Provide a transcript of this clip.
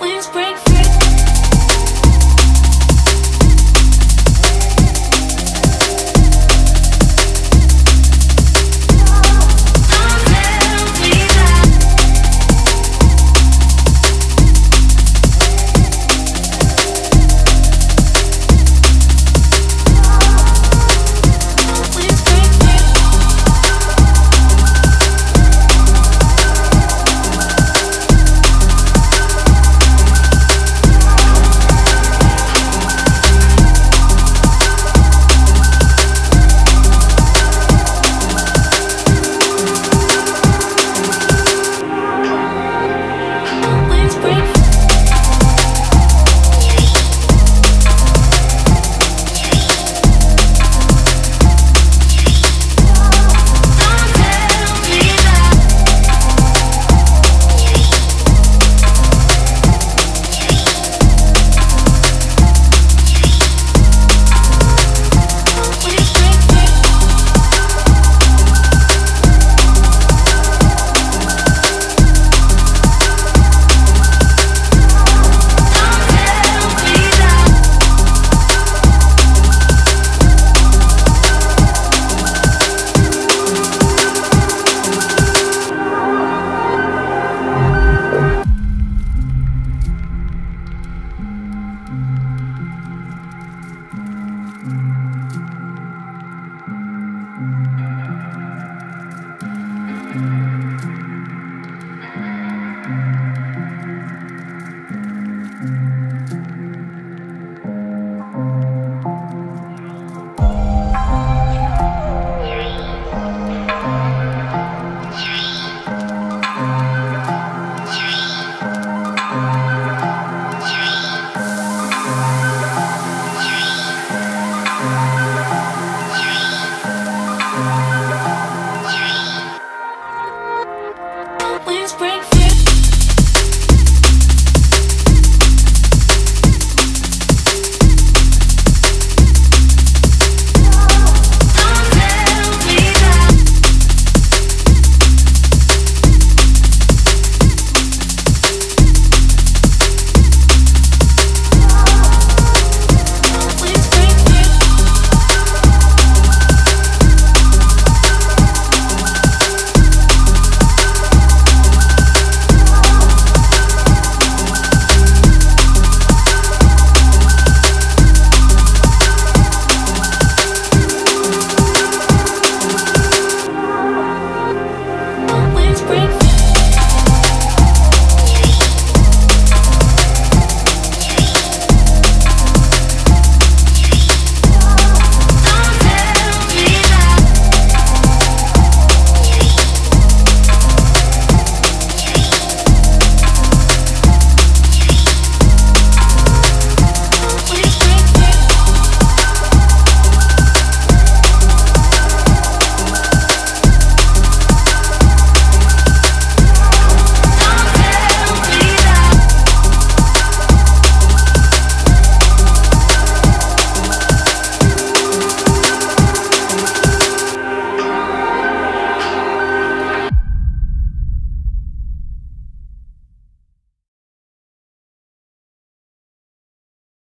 wings break